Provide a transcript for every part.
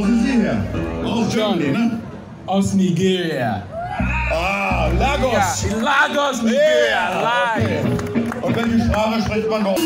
Wo sind Sie her? Aus Germany, ne? Aus Nigeria. Ah, Lagos. Lagos, Nigeria, live. okay. Und welche Sprache spricht man dort?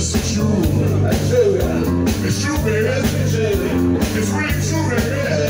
It's true. It's you, baby. It's really you, baby.